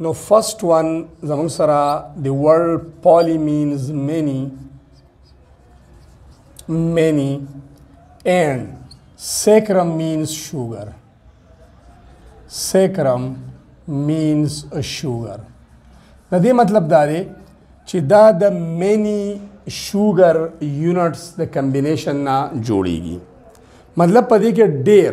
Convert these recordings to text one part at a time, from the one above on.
نو فرست ون زموږ سره د ورډ پالی مینز مینی مینی اینډ سیکرم مینز شوګر سیکرم مینز شوګر د دې مطلب دا دی چې دا د مینی شوګر یونټس د کمبینیشن نه جوړیږي مطلب په دې کې ډیر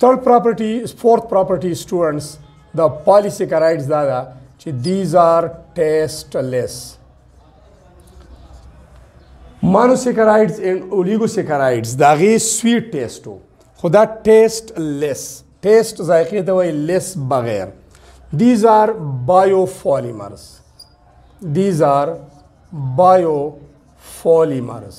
تھرډ پراپرټي فورث پراپرټي سټوډنټس د پالیسی کا رائټس دا ده چې دیز آر ټیسټ لیس مانوسیکرایډز اینڈ اولیګوسیکرایډز دا غي سویټ ټیسټ وو خو دا ټیسټ لیس ټیسټ ذایقې ته وایي لیس بغیر دیز آر بایو فالیمرز دیز آر بایو فالیمرز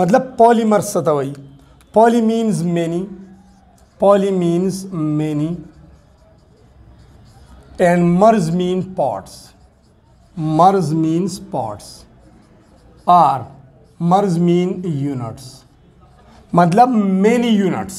مطلب پولیمر څه ته وایي پولی مینز مینی پولی مینز مینی اینډ مرز مین پارټس مرز مینز پارټس آر مرز مین یونټس مطلب مینی یونټس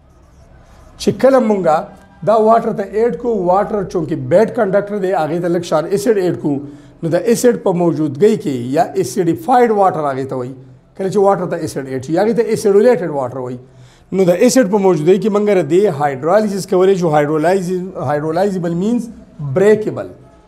چې کله مونږه دا واټر ته ایډ کو واټر چونکی بیډ کنډکټر دی هغه ته لک شان اسید ایډ کو نو د اسید په موجودګۍ کې یا اسیډیفاید واټر هغه ته وایي کله چې واټر ته اسید ایډ شي هغه ته اسیډولیټډ واټر وایي نو د اسید په موجودګۍ کې مونږ ردی هایدرالیسیس کولای شو هایدرولایز هایدرولایزبل مینز بریکیبل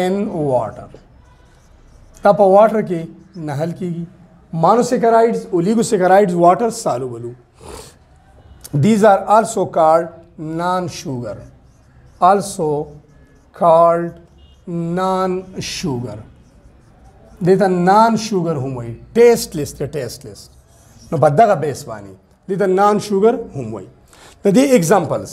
ان واټر دا په واټر کې نه حل کیږي مانو سیکرایډز اولیګو سیکرایډز واټر سالوبلو دیز آر آلسو کارډ نان شوګر آلسو کارډ نان شوګر دې ته نان شوګر هم وایي ټیسټ لیست ټیسټ لیست نو په دغه بیس باندې دې ته نان شوګر هم وایي د دې اگزامپلز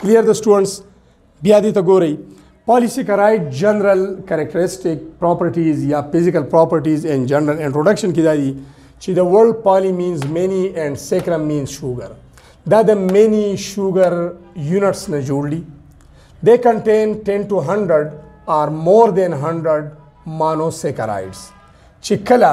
Clear the students. بیا دې ته ګورئ پالیسی کا رائټ جنرال کریکټریسټک پراپرټیز یا فزیکل پراپرټیز ان جنرال انټروډکشن کې دا دي چې د ورډ پالی مینز مینی اینډ سیکرم مینز شوګر دا د مینی شوګر یونټس نه جوړ دي دے کنټین 10 ټو 100 آر مور دین 100 مانو سیکرایډز چې کله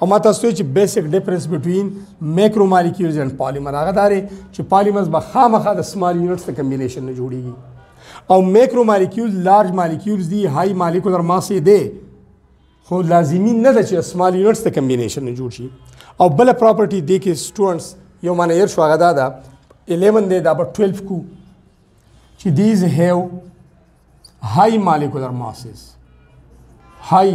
او ما تاسو ته چې بیسیک ډیفرنس بټوین میکرو مالیکیولز اند پالیمر هغه داري چې پالیمرز به خامخا د سمال یونټس ته کمبینیشن نه جوړیږي او میکرو مالیکیولز لارج مالیکیولز دی های مالیکولر ماس یې دی خو لازمی نه ده چې سمال یونټس ته کمبینیشن نه جوړ شي او بل پراپرټي دی کې سټوډنټس یو معنی ير شو هغه دا ده 11 دی دا به 12 کو چې دیز هیو های مالیکولر ماسز های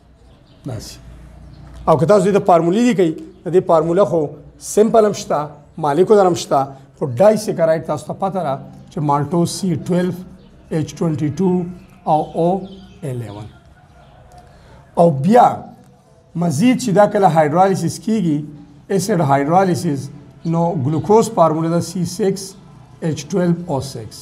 داسې او که تاسو د فارمولې لیکئ د دې فارموله خو سمپل هم شته مالیکول هم شته خو ډای سیکرایټ تاسو ته پته را چې مالټوز سی 12 ایچ 22 او او 11 او بیا مزید چې دا کله هایدرالیسیس کیږي اسید هایدرالیسیس نو ګلوکوز فارموله ده سی 6 ایچ 12 او 6